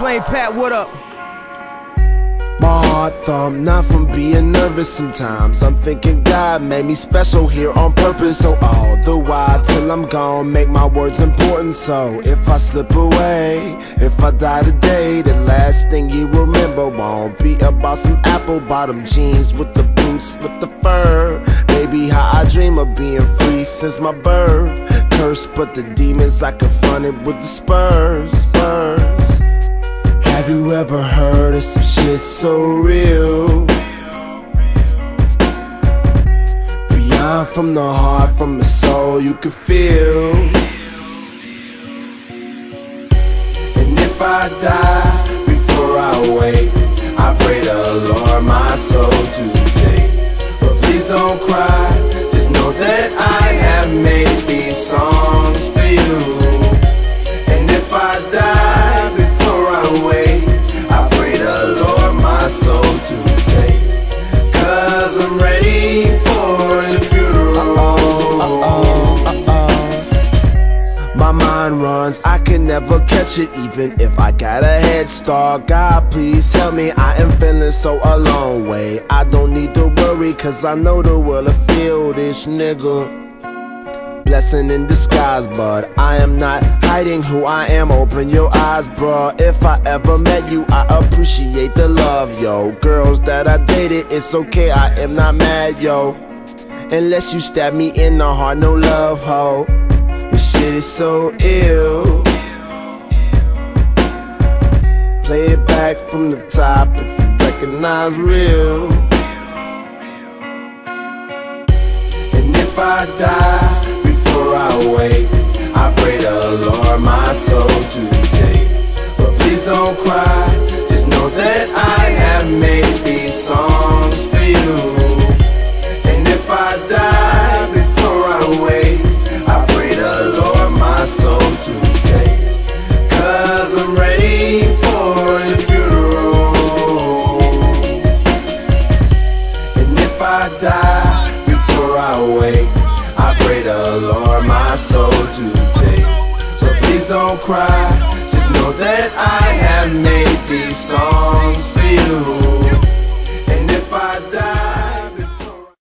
Plain Pat, what up? My heart thump, not from being nervous sometimes. I'm thinking God made me special here on purpose. So all the while till I'm gone, make my words important. So if I slip away, if I die today, the last thing you remember won't be about some apple bottom jeans with the boots, with the fur. Baby, how I dream of being free since my birth. Cursed, but the demons I confronted with the spurs. spurs. Have you ever heard of some shit so real? Beyond from the heart, from the soul, you can feel. And if I die before I wake, I pray the Lord my soul mind runs, I can never catch it, even if I got a head start. God, please help me, I am feeling so a long way. I don't need to worry, cause I know the world will feel this nigga blessing in disguise, but I am not hiding who I am. Open your eyes, bruh. If I ever met you, I appreciate the love, yo. Girls that I dated, it's okay, I am not mad, yo. Unless you stab me in the heart, no love, ho. Is so ill. Play it back from the top if you recognize real. And if I die before I wake, I pray the Lord my soul to take. But please don't cry, just know that I have made these songs I pray the Lord my soul to take. So please don't cry, just know that I have made these songs for you.